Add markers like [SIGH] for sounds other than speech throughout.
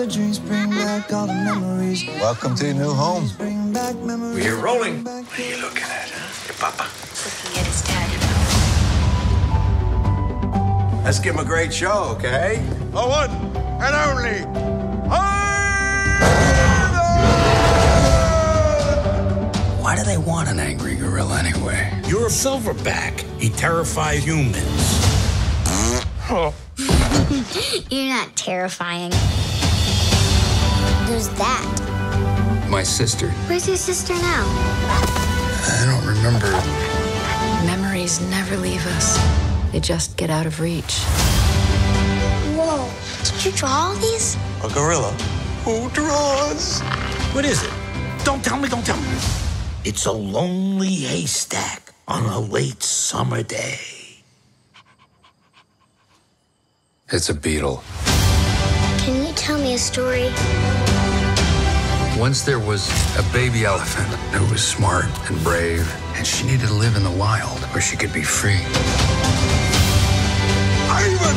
Cause dreams bring back all the memories. Welcome to your new home. Bring back memories. We're rolling. What are you looking at, huh? Your papa. Looking at his dad. Let's give him a great show, okay? The one and only. Why do they want an angry gorilla anyway? You're a silverback. He terrifies humans. [LAUGHS] You're not terrifying. Who's that? My sister. Where's your sister now? I don't remember. Memories never leave us. They just get out of reach. Whoa. Did you draw all these? A gorilla. Who draws? What is it? Don't tell me, don't tell me. It's a lonely haystack on a late summer day. It's a beetle. Can you tell me a story? Once there was a baby elephant who was smart and brave, and she needed to live in the wild where she could be free. Ivan!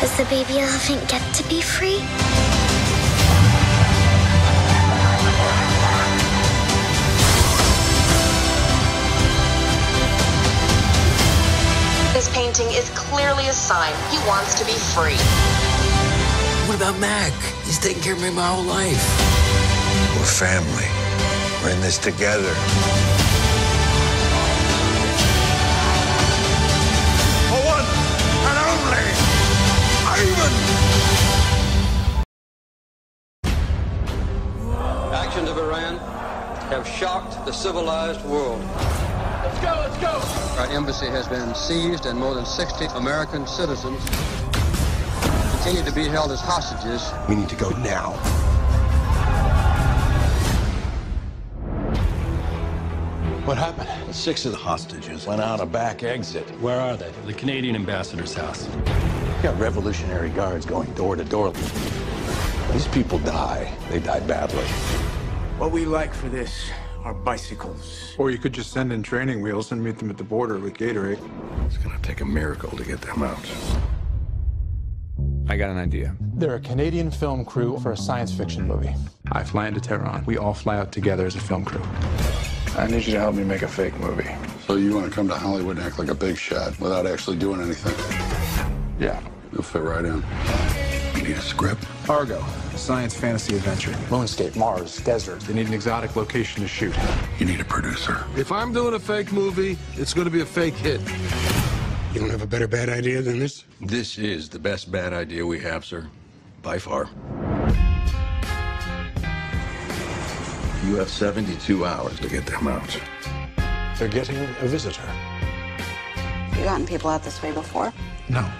Does the baby elephant get to be free? This painting is clearly a sign he wants to be free. What about Mac? He's taken care of me my whole life. We're family. We're in this together. The one and only. Ivan! Actions of Iran have shocked the civilized world. Let's go, let's go. Our embassy has been seized and more than 60 American citizens continue to be held as hostages. We need to go now. What happened? Six of the hostages went out a back exit. Where are they? The Canadian ambassador's house. Got Revolutionary Guards going door to door. These people die. They die badly. What we like for this are bicycles. Or you could just send in training wheels and meet them at the border with Gatorade. It's gonna take a miracle to get them out. I got an idea. They're a Canadian film crew for a science fiction movie. I fly into Tehran. We all fly out together as a film crew. I need you to help me make a fake movie. So you want to come to Hollywood and act like a big shot without actually doing anything? Yeah. You'll fit right in. You need a script? Argo, science fantasy adventure. Moonscape, Mars, desert. They need an exotic location to shoot. You need a producer. If I'm doing a fake movie, it's going to be a fake hit. You don't have a better bad idea than this? This is the best bad idea we have, sir. By far. You have 72 hours to get them out. They're getting a visitor. You gotten people out this way before? No.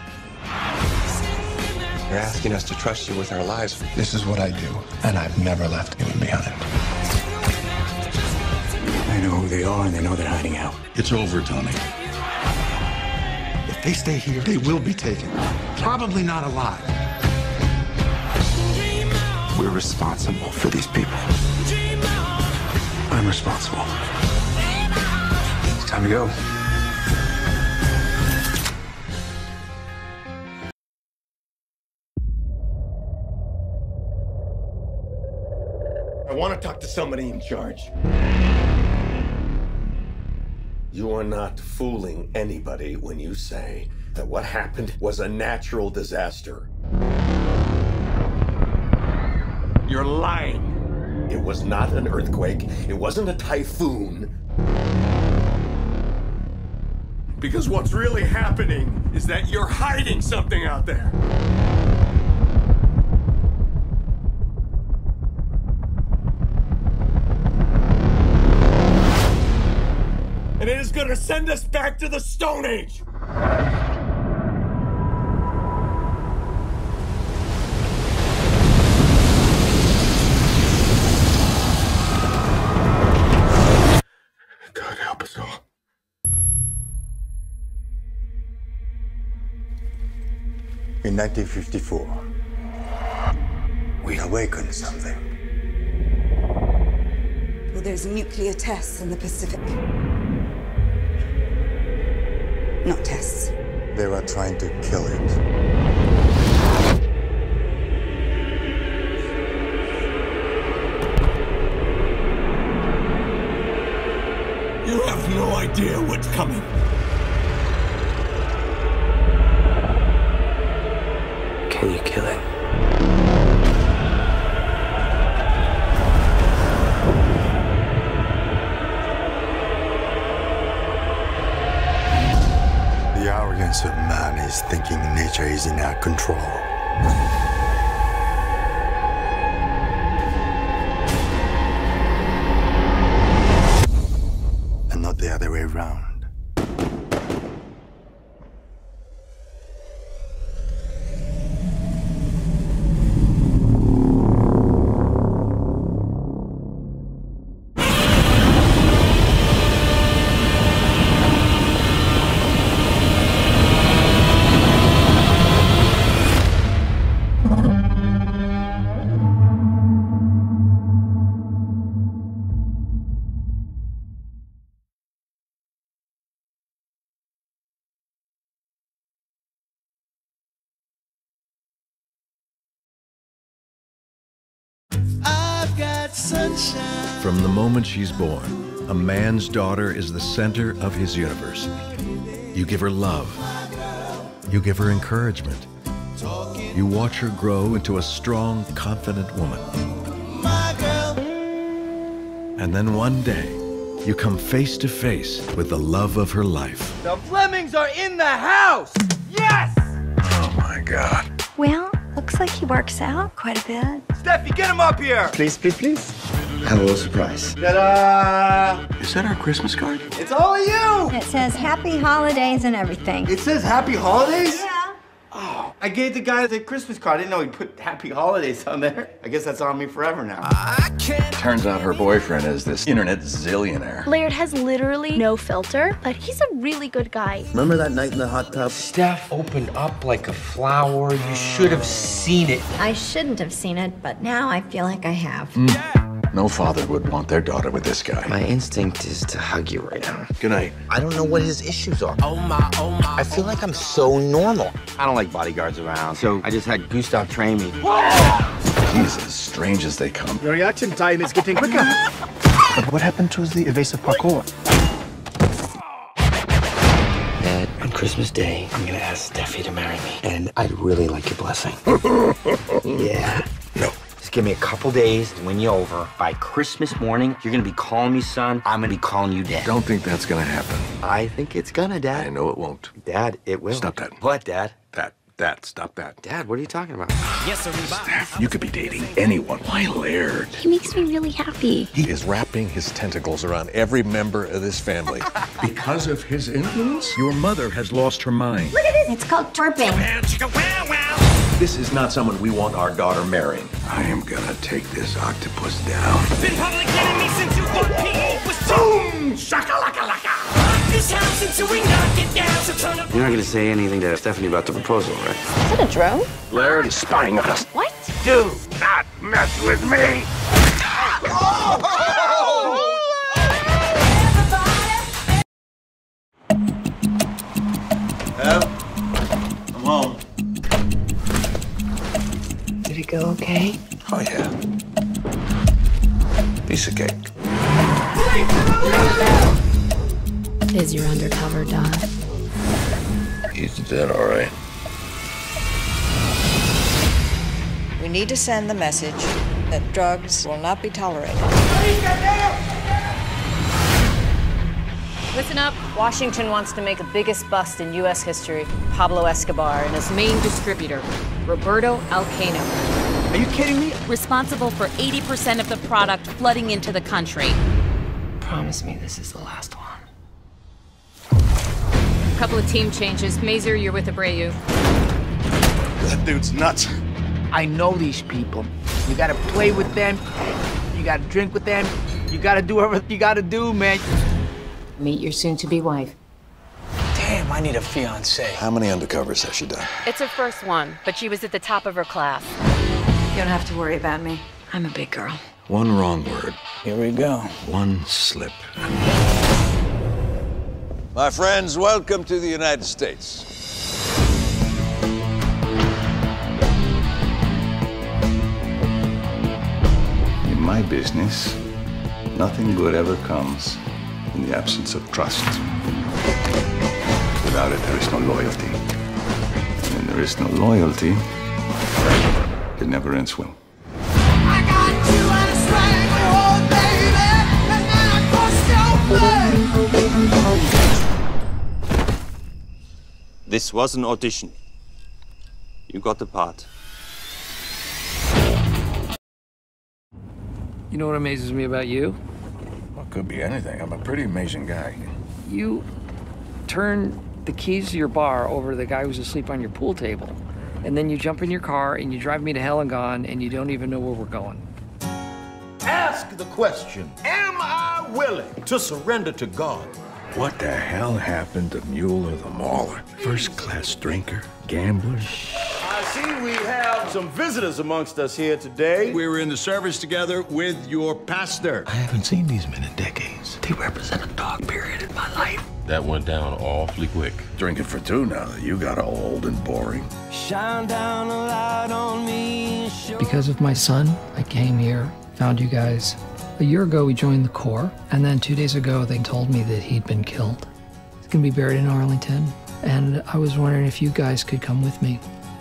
You're asking us to trust you with our lives. This is what I do, and I've never left anyone behind. I know who they are and they know they're hiding out. It's over, Tony. If they stay here, they will be taken. Probably not alive. We're responsible for these people. I'm responsible. It's time to go. Want to talk to somebody in charge. You are not fooling anybody when you say that what happened was a natural disaster. You're lying. It was not an earthquake. It wasn't a typhoon. Because what's really happening is that you're hiding something out there. And it is going to send us back to the Stone Age. God help us all. In 1954, we awakened something. Well, there's nuclear tests in the Pacific. Not tests. They were trying to kill it. You have no idea what's coming. From the moment she's born, a man's daughter is the center of his universe. You give her love. You give her encouragement. You watch her grow into a strong, confident woman. And then one day, you come face to face with the love of her life. The Flemings are in the house! Yes! Oh my God. Well, looks like he works out quite a bit. Steffi, get him up here! Please, please, please. I have a little surprise. Ta-da! Is that our Christmas card? It's all of you! It says happy holidays and everything. It says Happy Holidays? Yeah. Oh, I gave the guy the Christmas card. I didn't know he put Happy Holidays on there. I guess that's on me forever now. Turns out her boyfriend is this internet zillionaire. Laird has literally no filter, but he's a really good guy. Remember that night in the hot tub? Steph opened up like a flower. You should have seen it. I shouldn't have seen it, but now I feel like I have. Mm. No father would want their daughter with this guy. My instinct is to hug you right now. Good night. I don't know what his issues are. Oh my, oh my. I feel like I'm so normal. I don't like bodyguards around, so I just had Gustav train me. He's as strange as they come. Your reaction time is getting quicker. But what happened to the evasive parkour? Dad, on Christmas Day, I'm gonna ask Steffi to marry me. And I'd really like your blessing. [LAUGHS] yeah. No. Just give me a couple days to win you over. By Christmas morning, you're gonna be calling me son. I'm gonna be calling you dad. Don't think that's gonna happen. I think it's gonna, Dad. I know it won't. Dad, it will. Stop that. What, Dad? That, that, stop that. Dad, what are you talking about? Yes, sir. Steph, you could be dating anyone. Why Laird? He makes me really happy. He is wrapping his tentacles around every member of this family. [LAUGHS] Because of his influence? Your mother has lost her mind. Look at this. It's called twerping. This is not someone we want our daughter marrying. I am gonna take this octopus down. Been public enemy since you thought PE was boom! Shaka laka laka! This house until we knock it down, so turn up. You're not gonna say anything to Stephanie about the proposal, right? Is it a drone? Laird is spying on us. What? Do not mess with me. [LAUGHS] go okay? Oh yeah. Piece of cake. Is your undercover dog? He's dead, all right. We need to send the message that drugs will not be tolerated. Listen up. Washington wants to make the biggest bust in U.S. history, Pablo Escobar, and his main distributor, Roberto Alcaino. Are you kidding me? Responsible for 80% of the product flooding into the country. Promise me this is the last one. A Couple of team changes. Mazur, you're with Abreu. That dude's nuts. I know these people. You gotta play with them. You gotta drink with them. You gotta do whatever you gotta do, man. Meet your soon-to-be wife. Damn. Damn, I need a fiance. How many undercovers has she done? It's her first one, but she was at the top of her class. You don't have to worry about me. I'm a big girl. One wrong word, Here we go. one slip. My friends, welcome to the United States. In my business, nothing good ever comes in the absence of trust. Without it, there is no loyalty. And when there is no loyalty, it never ends well. This was an audition. You got the part. You know what amazes me about you? Well, could be anything. I'm a pretty amazing guy. You turn the keys to your bar over to the guy who's asleep on your pool table. And then you jump in your car and you drive me to hell and gone and you don't even know where we're going. Ask the question Am I willing to surrender to God? What the hell happened to Mueller the Mauler? First class drinker, gambler. I see we have some visitors amongst us here today. We were in the service together with your pastor. I haven't seen these men in decades. They represent a dark period in my life. That went down awfully quick. Drinking for two now that you got old and boring. Shine down a light on me. Because of my son, I came here, found you guys. A year ago, we joined the Corps, and then two days ago, they told me that he'd been killed. He's gonna be buried in Arlington, and I was wondering if you guys could come with me.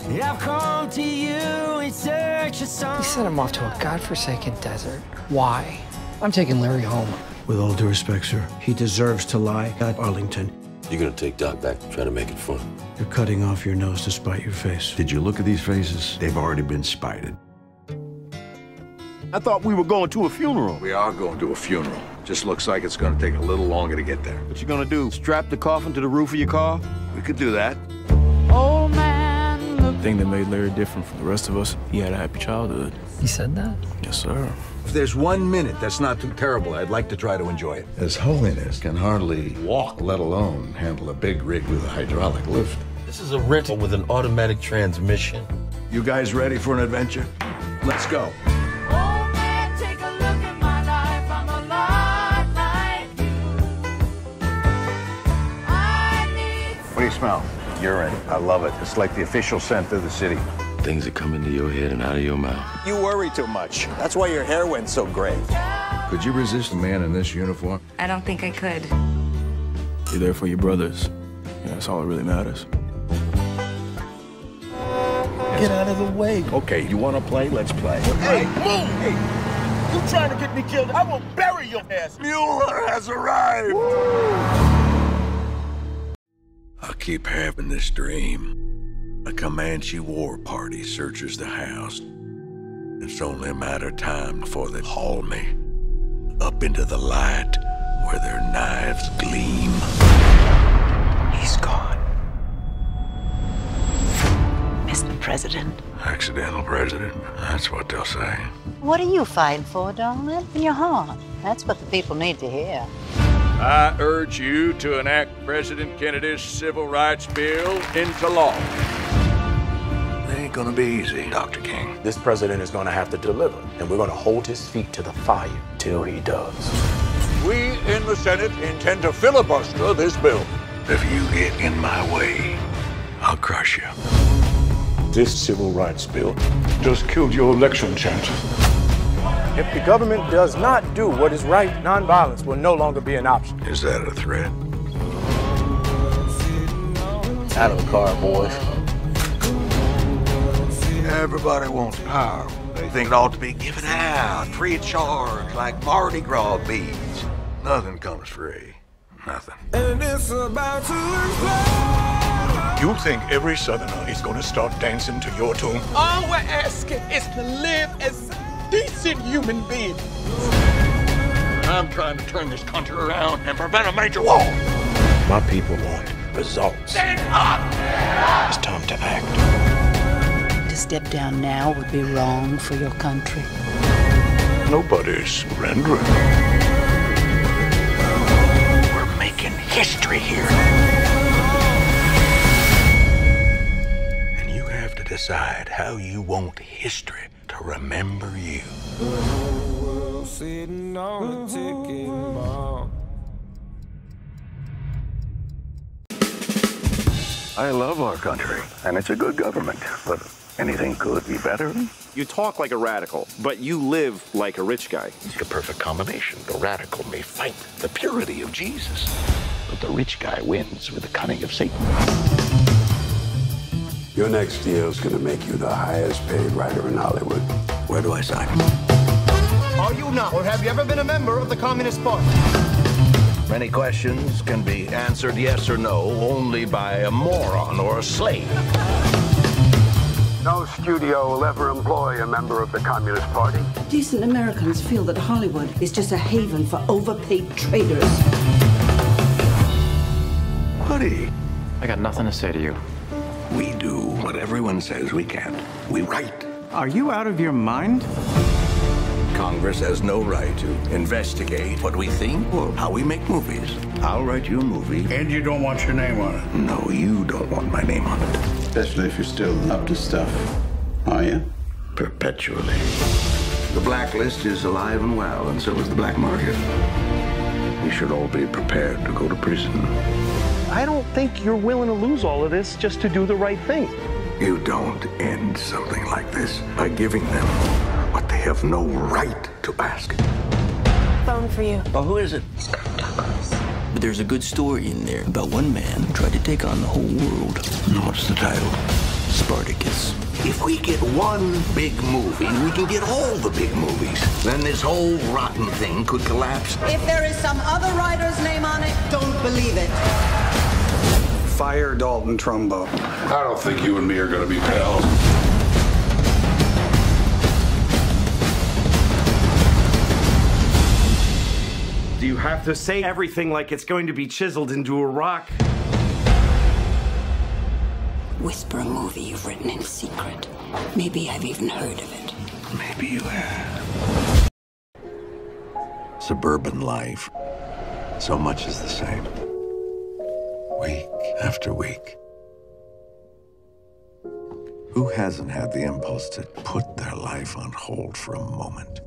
I've come to you in search of some. He sent him off to a godforsaken desert. Why? I'm taking Larry home. With all due respect, sir, he deserves to lie at Arlington. You're gonna take Doc back and try to make it fun. You're cutting off your nose to spite your face. Did you look at these faces? They've already been spited. I thought we were going to a funeral. We are going to a funeral. Just looks like it's going to take a little longer to get there. What you gonna do? Strap the coffin to the roof of your car? We could do that. Thing that made Larry different from the rest of us, he had a happy childhood. He said that? Yes, sir. If there's one minute that's not too terrible, I'd like to try to enjoy it. His Holiness can hardly walk, let alone handle a big rig with a hydraulic lift. This is a rental with an automatic transmission. You guys ready for an adventure? Let's go. Oh man, take a look at my life. I'm a lot like you. I need. What do you smell? Urine. I love it. It's like the official scent of the city. Things that come into your head and out of your mouth. You worry too much. That's why your hair went so gray. Could you resist a man in this uniform? I don't think I could. You're there for your brothers. Yeah, that's all that really matters. Get out of the way. Okay, you want to play? Let's play. Hey, move! Hey, you trying to get me killed? I will bury your ass. Mueller has arrived! I keep having this dream. A Comanche war party searches the house. It's only a matter of time before they haul me up into the light where their knives gleam. He's gone. Mr. President. Accidental president, that's what they'll say. What are you fighting for, darling? In your heart. That's what the people need to hear. I urge you to enact President Kennedy's Civil Rights Bill into law. It ain't gonna be easy, Dr. King. This president is going to have to deliver, and we're going to hold his feet to the fire till he does. We in the Senate intend to filibuster this bill. If you get in my way, I'll crush you. This civil rights bill just killed your election chances. If the government does not do what is right, nonviolence will no longer be an option. Is that a threat? Out of the car, boys. Everybody wants power. They think it ought to be given out, free of charge, like Mardi Gras beads. Nothing comes free. Nothing. And it's about to explode. You think every Southerner is going to start dancing to your tune? All we're asking is to live as decent human being. I'm trying to turn this country around and prevent a major war. My people want results. Stand up! It's time to act. To step down now would be wrong for your country. Nobody's surrendering. We're making history here. And you have to decide how you want history to remember you. Sitting on a ticking bomb. I love our country, and it's a good government, but anything could be better. You talk like a radical, but you live like a rich guy. It's the perfect combination. The radical may fight the purity of Jesus, but the rich guy wins with the cunning of Satan. Your next deal is going to make you the highest paid writer in Hollywood. Where do I sign? Are you not, or have you ever been a member of the Communist Party? Many questions can be answered yes or no only by a moron or a slave. No studio will ever employ a member of the Communist Party. Decent Americans feel that Hollywood is just a haven for overpaid traitors. Buddy, I got nothing to say to you. we do what everyone says we can't. We write. Are you out of your mind? Congress has no right to investigate what we think or how we make movies. I'll write you a movie. And you don't want your name on it. No, you don't want my name on it. Especially if you're still up to stuff. Are you? Perpetually. The blacklist is alive and well, and so is the black market. We should all be prepared to go to prison. I don't think you're willing to lose all of this just to do the right thing. You don't end something like this by giving them what they have no right to ask. Phone for you. Oh, who is it? But there's a good story in there about one man who tried to take on the whole world. What's the title? Spartacus. If we get one big movie, we can get all the big movies. Then this whole rotten thing could collapse. If there is some other writer's name on it, don't believe it. Fire Dalton Trumbo. I don't think you and me are going to be pals. Do you have to say everything like it's going to be chiseled into a rock? Whisper a movie you've written in secret. Maybe I've even heard of it. Maybe you have. Suburban life. So much is the same. Week after week. Who hasn't had the impulse to put their life on hold for a moment?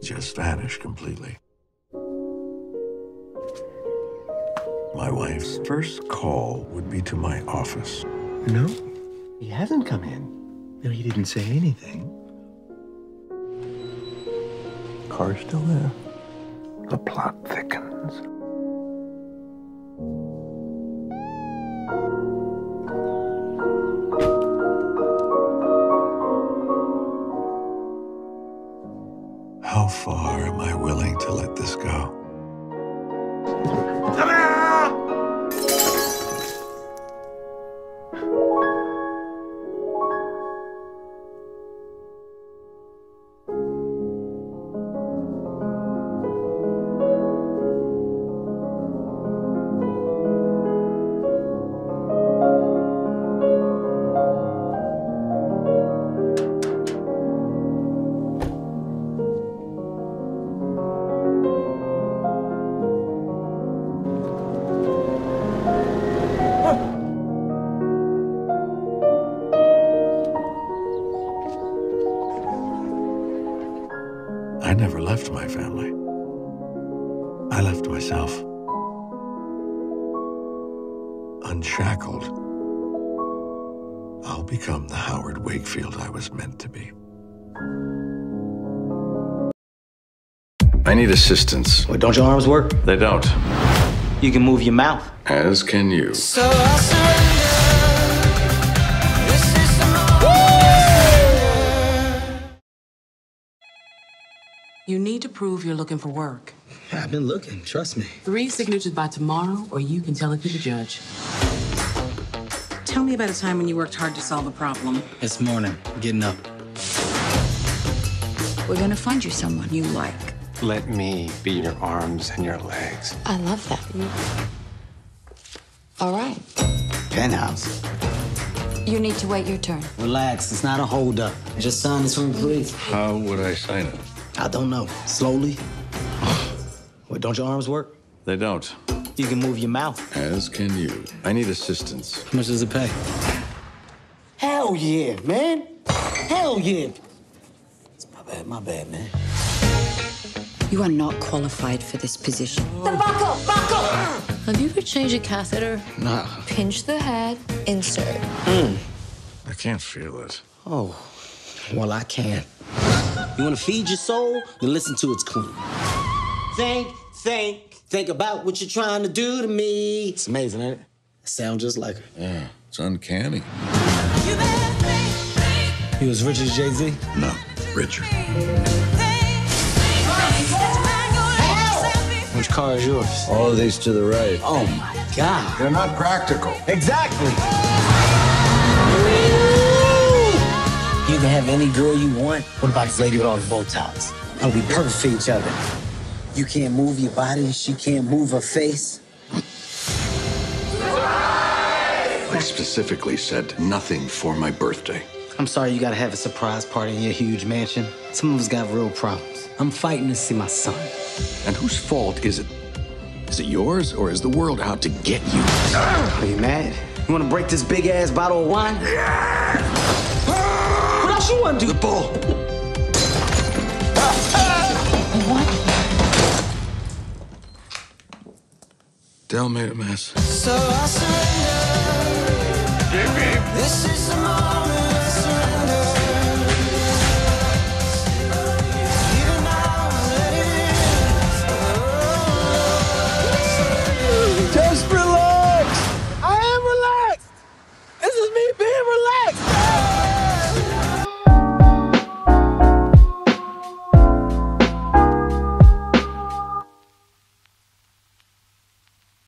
Just vanish completely. My wife's first call would be to my office. No, he hasn't come in. No, he didn't say anything. Car's still there. The plot thickens. How far am I willing to let this go? Need assistance. Well, don't your arms work? They don't. You can move your mouth. As can you. So I surrender. This is the You need to prove you're looking for work. I've been looking, trust me. Three signatures by tomorrow, or you can tell it to the judge. Tell me about a time when you worked hard to solve a problem. This morning, getting up. We're gonna find you someone you like. Let me be your arms and your legs. I love that. All right. Penthouse. You need to wait your turn. Relax, it's not a holdup. Just sign this one, please. How would I sign it? I don't know. Slowly. Well, don't your arms work? They don't. You can move your mouth. As can you. I need assistance. How much does it pay? Hell yeah, man. Hell yeah. It's my bad, my bad, man. You are not qualified for this position. Then buckle, buckle! Have you ever changed a catheter? Nah. Pinch the head, insert. Mm. I can't feel it. Oh, well, I can. You want to feed your soul? Then listen to It's Clean. Think, think, think about what you're trying to do to me. It's amazing, ain't it? Sound just like her. Yeah, it's uncanny. You as rich as Jay Z? No, richer. Car is yours? All of these to the right. Oh my God. They're not practical. Exactly. You can have any girl you want. What about this lady with all the Botox? I'll be perfect for each other. You can't move your body, she can't move her face. I specifically said nothing for my birthday. I'm sorry you gotta have a surprise party in your huge mansion. Some of us got real problems. I'm fighting to see my son. And whose fault is it? Is it yours, or is the world out to get you? Are you mad? You wanna break this big ass bottle of wine? Yeah! What else you wanna do? The bull. Dell made a mess. So I surrender. This is the moment.